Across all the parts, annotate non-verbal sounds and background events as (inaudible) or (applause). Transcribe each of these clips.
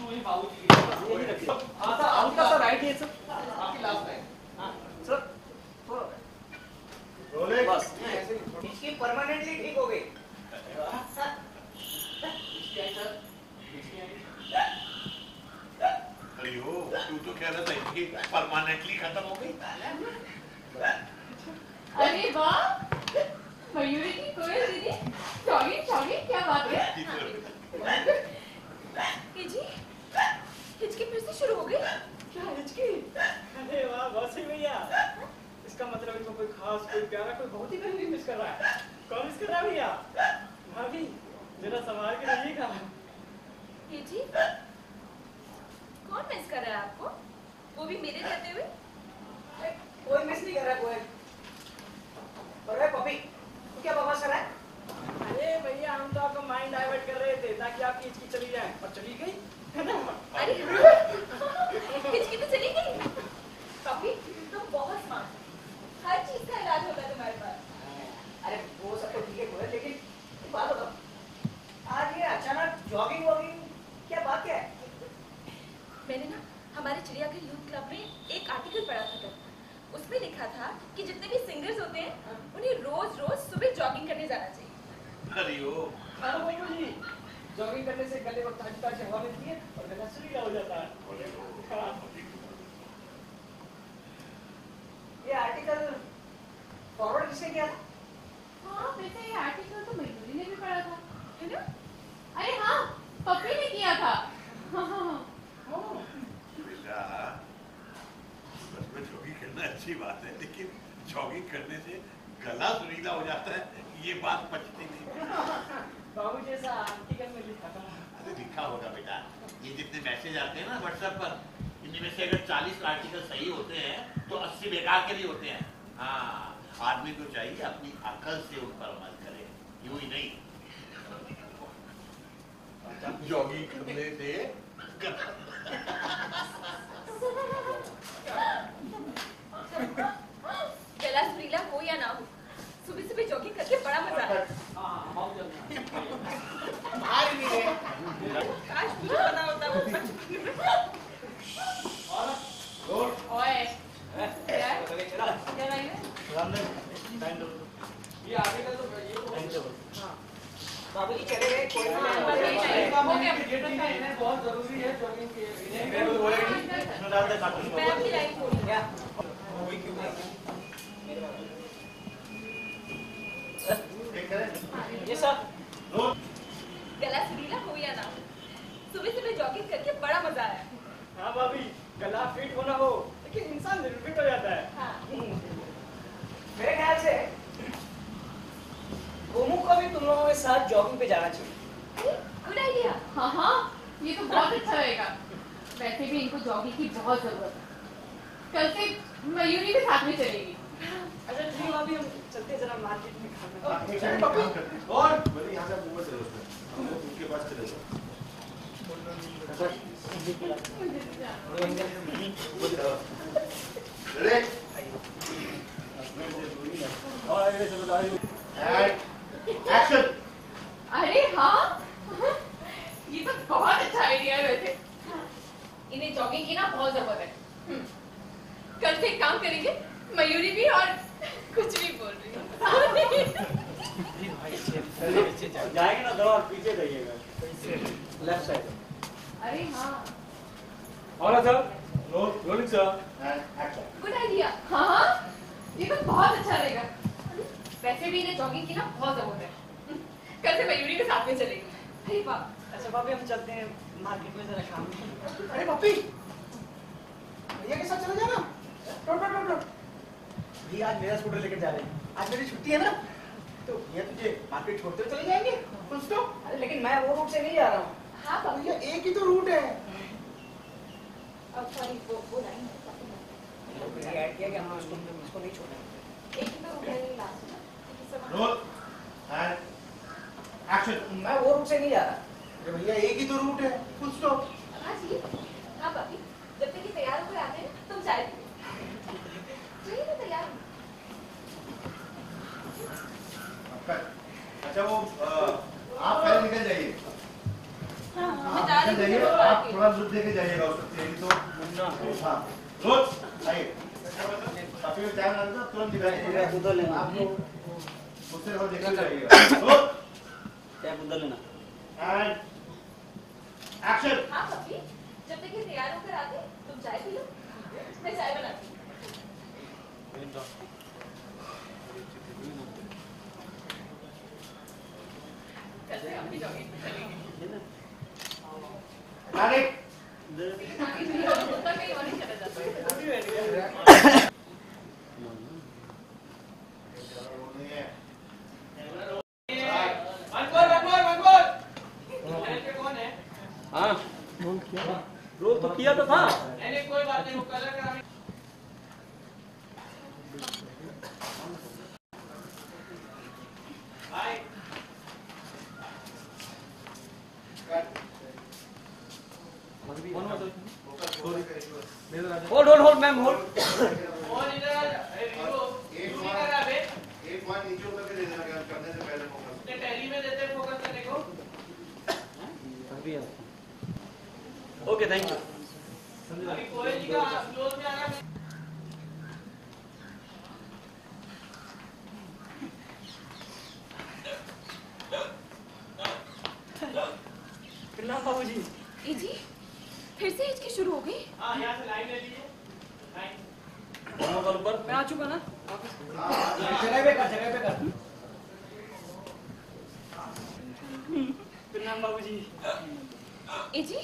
वो है हो की है हाँ सर राइट है सर आपकी लास्ट लाइन हाँ सर रोले बस इसकी परमानेंटली ठीक हो गई अरे हो तू तो कह रहा था इनकी परमानेंटली खत्म हो गई अरे वाह मयूरी की कोई दीदी जॉगी जॉगी क्या बात है ये जी हिचकी फिर से शुरू हो गई क्या हिचकी अरे वाह बहुत सही भैया इसका मतलब इनको कोई खास कोई प्यारा कोई बहुत ही पहले मिस कर रहा है कौन मिस कर रहा है भैया भाभी जरा संभाल के रहिएगा। ये जी कौन मिस कर रहा है आपको? वो भी मेरे रहते हुए? कोई मिस नहीं कर रहा कोई। पर वे पपी तू क्या बकवास कर रहा है? अरे भैया हम तो आपका माइंड डाइवर्ट कर रहे थे ताकि आपकी हिचकी चली जाए। और चली गई? है ना? अरे हिचकी तो चली गई कभी तुम बहुत स्मार्ट हो। हर चीज़ का इलाज होता है तुम्हारे पास अरे वो सब तो ठीक है कोई लेकिन एक बात बताओ आज ये अचानक जॉगिंग वॉगिंग क्या बात क्या है मैंने ना हमारे चिड़ियाघर यूथ क्लब में एक आर्टिकल पढ़ा था कल उसमें लिखा था कि जितने भी सिंगर्स होते हैं उन्हें रोज रोज सुबह जॉगिंग करने जाना चाहिए अरे हो हाँ बाबू जी जॉगिंग करने से गले को ताजी ताजी हवा मिलती है और गला सुरीला हो जाता है। हाँ। ये आर्टिकल फॉरवर्ड किसने किया था? हाँ वैसे ये आर्टिकल तो मयूरी ने भी पढ़ा था है ना? अरे हाँ पप्पी ने किया था। हाँ, हाँ, हाँ। बेटा बस में जॉगिंग करना अच्छी बात है लेकिन जॉगिंग करने से गला सुरीला हो जाता है ये बात पचती नहीं। बाबू जैसा आर्टिकल में लिखा था। अरे लिखा होगा बेटा। ये जितने मैसेज आते हैं ना व्हाट्सएप पर इनमें से अगर 40 आर्टिकल सही होते हैं तो 80 बेकार के लिए होते हैं। हाँ आदमी को चाहिए अपनी अकल से उन पर अमल करे। यूँ ही नहीं। जॉगिंग करने से गला सुरीला हो या ना हो सुबह सुबह जॉगिंग करके बड़ा मज़ा आता है हाँ हाँ बहुत जल्दी बाहर भी है काश मुझे पता होता वो बचपन में रोल ओए क्या क्या लाइन है सामने टाइम दो ये आर्टिकल तो ये तो बाबूजी चले गए कोई हाँ, नहीं बस यही चाहिए। हो गया। बहुत ज़रूरी है जॉगिंग के मैं भी बोलेगी इसमें डाल दे कार्टून मैं अपनी लाइन खोलूँ क्या ठीक करें ये सर गला सुरीला हो या ना सुबह सुबह जॉगिंग करके बड़ा मज़ा आया। हाँ भाभी गला फिट होना हो लेकिन इंसान निर्फिट हो जाता है। हाँ। मेरे ख्याल से गोमू को भी तुम लोगों के साथ जॉगिंग पे जाना चाहिए। गुड आइडिया हाँ हाँ ये तो बहुत अच्छा रहेगा वैसे भी इनको जॉगिंग की बहुत ज़रूरत है। कल से मयूरी भी साथ में चलेगी। अच्छा ठीक है हम चलते जरा मार्केट में खाना एक सेकंड काम करते और बोले यहाँ से मूवमेंट चलो उसमें उनके पास चले जाओ रेडी और आगे से बता एक्शन अरे हाँ। ये तो बहुत अच्छा आइडिया है वैसे। इन्हें जॉगिंग की ना बहुत ज़रूरत है। हम्म। कल से एक काम करेंगे मयूरी भी और कुछ भी बोल रही हूँ। जाएँगे ना दौड़ पीछे जाइएगा। लेफ़्ट साइड अरे हाँ। और sir roll rolling sir good idea हाँ हाँ। ये तो बहुत अच्छा रहेगा। वैसे भी इन्हें जॉगिंग की ना बहुत ज़रूरत है। कल से मयूरी के साथ में चलेगी। अरे वाह। अच्छा भाभी हम चलते हैं मार्केट में जरा काम अरे पप्पी भैया के साथ चले जाना। रुक रुक रुक भैया आज मेरा स्कूटर लेकर जा रहे हैं। आज मेरी छुट्टी है ना तो भैया तुझे मार्केट छोड़ते हुए चले जाएँगे? कुछ तो अरे लेकिन मैं वो रूट से नहीं जा रहा हूँ। हाँ भैया एक ही तो रूट है। अब सॉरी वो वो लाइन मैंने ऐड किया कि हम उसको उसको नहीं छोड़ेंगे एक ही तो रुक गई लास्ट में रोल एंड एक्शन मैं वो रूट से नहीं जा रहा। अरे भैया एक ही तो रूट है। कुछ तो हाँ जी हाँ पापी जब तक ये तैयार होकर आते हैं तुम चाय पीओ चलिए मैं तैयार हूँ। अच्छा वो अ, आप पहले निकल जाइए। हाँ मैं जा निकल रही जाइए। हूँ आप थोड़ा दूर देके जाइएगा उसको तेरी तो हाँ। रोज आइए। काफ़ी में टाइम लगता तुरंत दिखाइए उधर लेना। आप लोग मुझसे थोड़ा देखते जाइएगा। रोज। कैब उधर लेना। एंड एक्शन हाँ पापी जब तक ये तैयार होकर आते तुम चाय पी लो मैं चाय बनाती हूँ डायरेक्ट उतना कहीं और नहीं चला जाता मनकोर मनकोर मनकोर पे कौन है हाँ रोल तो किया तो था नहीं नहीं कोई बात नहीं वो कलर करा hi hold hold hold ma'am hold कौन इधर आ अरे वीडियो एक तू नहीं कर रहा बे एक पॉइंट नीचे उतर के दे देना क्या करने से पहले फोकस ते टैली में देते फोकस करने को ओके थैंक यू अभी जी का क्लोज में आ रहा है प्रणाम बाबूजी ए जी फिर से हिचकी शुरू हो गई? हाँ यहाँ से लाइन ले लीजिए। लाइन ऊपर मैं आ चुका ना? जगह पे कर जगह पे कर। प्रणाम बाबूजी ए जी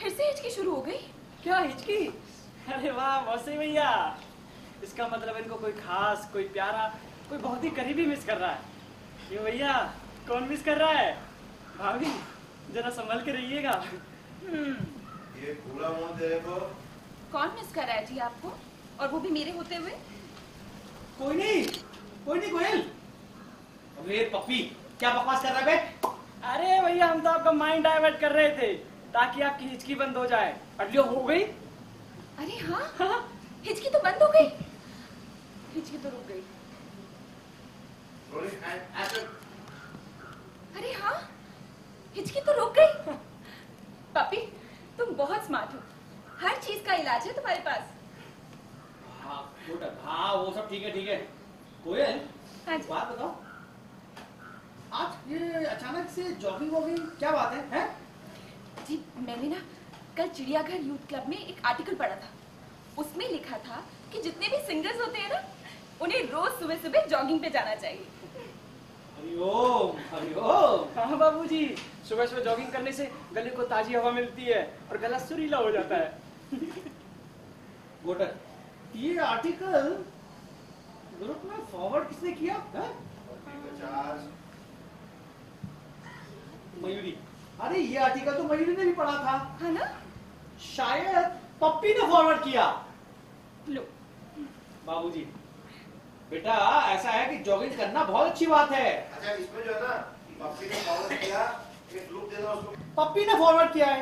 फिर से हिचकी शुरू हो गई? क्या हिचकी? अरे वाह मौसी भैया। इसका मतलब इनको कोई खास कोई प्यारा कोई बहुत ही करीबी मिस कर रहा है। क्यों भैया? कौन मिस कर रहा है? भाभी जरा संभल के रहिएगा। हम्म। ये पूरा मुँह तेरे को कौन मिस कर रहा है जी आपको? और वो भी मेरे होते हुए? कोई नहीं कोई नहीं कोयल। अबे पप्पी क्या बकवास कर रहा है बे अरे भैया हम तो आपका माइंड डाइवर्ट कर रहे थे। ताकि आपकी हिचकी बंद हो जाए। जो हो गई? अरे हाँ। हिचकी तो बंद हो गई। हिचकी तो रुक गई। अरे हाँ हिचकी तो रुक गई। पपी तुम बहुत स्मार्ट हो। हर चीज़ का इलाज है तुम्हारे पास। हाँ हाँ वो सब ठीक है ठीक है। कोयल हाँ बात बताओ। आज ये अचानक से जॉगिंग वॉगिंग क्या बात है हैं? जी मैंने ना कल चिड़ियाघर यूथ क्लब में एक आर्टिकल पढ़ा था। उसमें लिखा था कि जितने भी सिंगर्स होते हैं ना उन्हें रोज सुबह सुबह जॉगिंग पे जाना चाहिए। हरिओम हरिओम। हाँ बाबूजी सुबह सुबह जॉगिंग करने से गले को ताजी हवा मिलती है और गला सुरीला हो जाता है। गोटर ये आर्टिकल ग्रुप में फॉरवर्ड किसने किया? मयूरी। अरे ये आर्टिकल तो मयूरी ने भी पढ़ा था। है ना? शायद पप्पी ने फॉरवर्ड किया। लो। बाबूजी बेटा ऐसा है कि जॉगिंग करना बहुत अच्छी बात है। अच्छा इसमें जो है ना पप्पी ने फॉरवर्ड किया एक लुक देना उसको। पप्पी ने फॉरवर्ड किया है।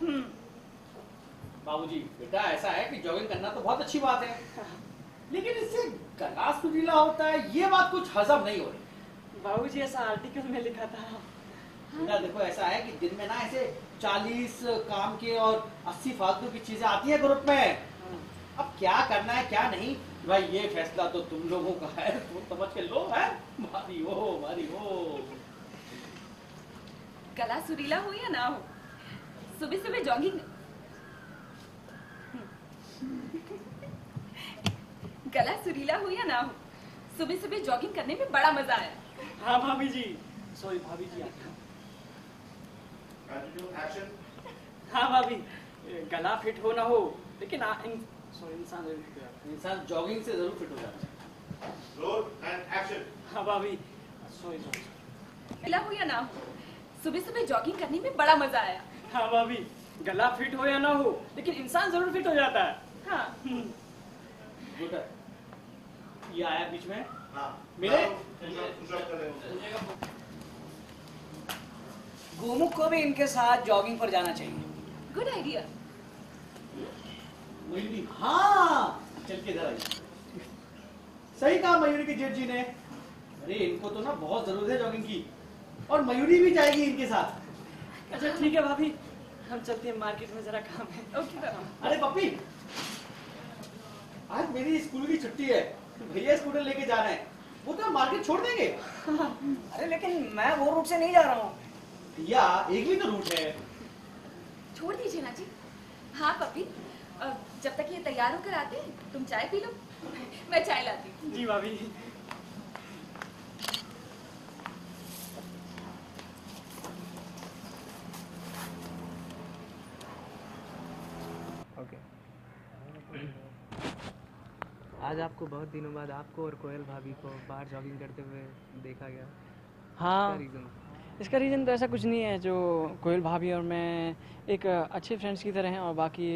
हम्म। बाबूजी बेटा ऐसा है कि जॉगिंग करना तो बहुत अच्छी बात है। लेकिन इससे गला सुरीला होता है ये बात कुछ हजम नहीं हो रही। बाबूजी ऐसा आर्टिकल में लिखा था। बेटा देखो ऐसा है कि दिन में ना ऐसे 40 काम के और 80 फालतू की चीज़ें आती है ग्रुप में। अब क्या करना है क्या नहीं? भाई ये फैसला तो तुम लोगों का है। तुम समझ के लो है? मारी हो मारी हो। गला सुरीला हो या ना हो? सुबह सुबह जॉगिंग गला सुरीला हो या ना हो? सुबह सुबह जॉगिंग करने में बड़ा मज़ा आया। हाँ भाभी जी। सॉरी भाभी जी. हाँ भाभी। गला फिट हो ना हो लेकिन सॉरी इंसान हो इंसान जॉगिंग से ज़रूर फिट हो जाता है. है। हाँ भाभी। सॉरी सॉरी गला हो या ना हो सुबह सुबह जॉगिंग करने में बड़ा मज़ा आया। हाँ भाभी। गला फिट हो या ना हो लेकिन इंसान ज़रूर फिट हो जाता है। हाँ। गुड ये आया बीच में? हाँ। मेरे? पुशअप कर रहे हो गोमुख को भी इनके साथ जॉगिंग पर जाना चाहिए। गुड आइडिया मयूरी हाँ चल के इधर सही कहा मयूरी के जेठ जी ने। अरे इनको तो ना बहुत ज़रूरत है जॉगिंग की। और मयूरी भी जाएगी इनके साथ। अच्छा ठीक है भाभी। हम चलते हैं मार्केट में जरा काम है। ओके अरे पप्पी! आज मेरी स्कूल की छुट्टी है भैया स्कूटर लेके जा रहे हैं। वो तो मार्केट छोड़ देंगे? (laughs) अरे लेकिन मैं वो रूट से नहीं जा रहा हूँ। भैया एक भी तो रूट है। छोड़ दीजिए ना जी हाँ पपी जब तक ये तैयार होकर आते हैं तुम चाय पी लो। मैं चाय लाती हूँ। जी भाभी। आज आपको बहुत दिनों बाद आपको और कोयल भाभी को बाहर जॉगिंग करते हुए देखा गया। हाँ। रीज़न इसका रीज़न तो ऐसा कुछ नहीं है जो कोयल भाभी और मैं एक अच्छे फ्रेंड्स की तरह हैं और बाकी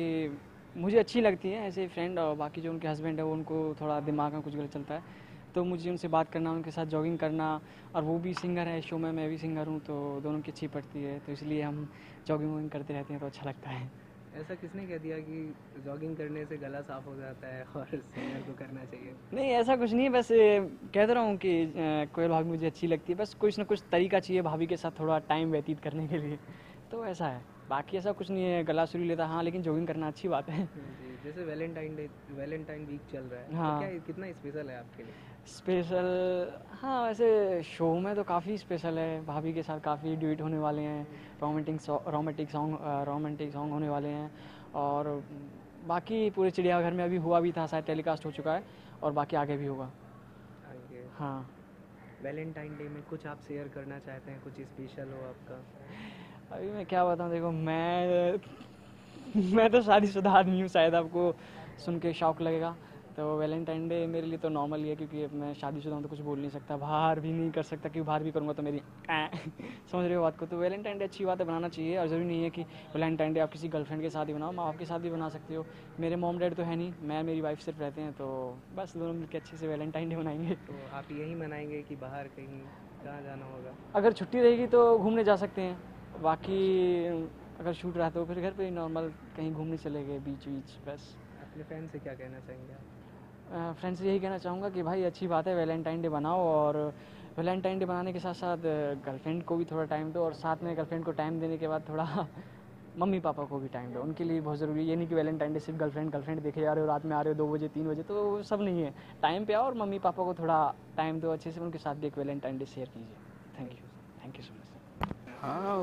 मुझे अच्छी लगती है ऐसे फ्रेंड और बाकी जो उनके हस्बैंड है, वो उनको थोड़ा दिमाग में कुछ गलत चलता है। तो मुझे उनसे बात करना, उनके साथ जॉगिंग करना और वो भी सिंगर है शो में, मैं भी सिंगर हूँ तो दोनों की अच्छी पड़ती है। तो इसलिए हम जॉगिंग वॉगिंग करते रहते हैं तो अच्छा लगता है। ऐसा किसने कह दिया कि जॉगिंग करने से गला साफ़ हो जाता है (laughs) और सिंगर को करना चाहिए? नहीं ऐसा कुछ नहीं है बस कह कहता रहा हूँ कि कोयल भाभी मुझे अच्छी लगती है। बस कुछ ना कुछ तरीका चाहिए भाभी के साथ थोड़ा टाइम व्यतीत करने के लिए। तो ऐसा है। बाकी ऐसा कुछ नहीं है गला सुरी लेता हाँ लेकिन जॉगिंग करना अच्छी बात है। जैसे वैलेंटाइन डे वैलेंटाइन वीक चल रहा है। हाँ। तो क्या कितना स्पेशल है आपके लिए? स्पेशल हाँ वैसे शो में तो काफ़ी स्पेशल है। भाभी के साथ काफ़ी ड्यूट होने वाले हैं। Romantic romantic song romantic song होने वाले हैं। और बाकी पूरे चिड़ियाघर में अभी हुआ भी था शायद टेलीकास्ट हो चुका है और बाकी आगे भी होगा। हाँ। वैलेंटाइन डे में कुछ आप शेयर करना चाहते हैं? कुछ स्पेशल हो आपका? अभी मैं क्या बताऊँ देखो मैं मैं तो शादीशुदा आदमी हूँ शायद आपको सुन के शौक लगेगा। तो वैलेंटाइन डे मेरे लिए तो नॉर्मल ही है क्योंकि अब मैं शादीशुदा हूँ तो कुछ बोल नहीं सकता बाहर भी नहीं कर सकता क्योंकि बाहर भी करूँगा तो मेरी (laughs) समझ रहे हो बात को? तो वैलेंटाइन डे अच्छी बात है बनाना चाहिए और ज़रूरी नहीं है कि वैलेंटाइन डे आप किसी गर्लफ्रेंड के साथ ही बनाओ माँ बाप के साथ भी बना सकते हो। मेरे मॉम डैड तो है नहीं मैं मेरी वाइफ सिर्फ़ रहते हैं तो बस दोनों मिलकर अच्छे से वैलेंटाइन डे मनाएँगे। तो आप यही मनाएँगे कि बाहर कहीं कहाँ जाना होगा? अगर छुट्टी रहेगी तो घूमने जा सकते हैं। बाकी अगर शूट रहा तो फिर घर पे ही नॉर्मल कहीं घूमने चले गए बीच बीच बस। अपने फ़ैन से क्या कहना चाहेंगे आप? फ्रेंड्स यही कहना चाहूँगा कि भाई, अच्छी बात है वैलेंटाइन डे बनाओ और वैलेंटाइन डे बनाने के साथ साथ गर्लफ्रेंड को भी थोड़ा टाइम दो और साथ में गर्लफ्रेंड को टाइम देने के बाद थोड़ा (laughs) मम्मी पापा को भी टाइम दो। उनके लिए बहुत ज़रूरी है। ये नहीं कि वैलेंटाइन डे सिर्फ़ गर्लफ्रेंड गर्लफ्रेंड देखे जा रहे हो, रात में आ रहे हो, दो बजे, तीन बजे तो सब नहीं है। टाइम पे आओ और मम्मी पापा को थोड़ा टाइम दो, अच्छे से उनके साथ भी एक वैलेंटाइन डे शेयर कीजिए। Thank you thank you so much हाँ।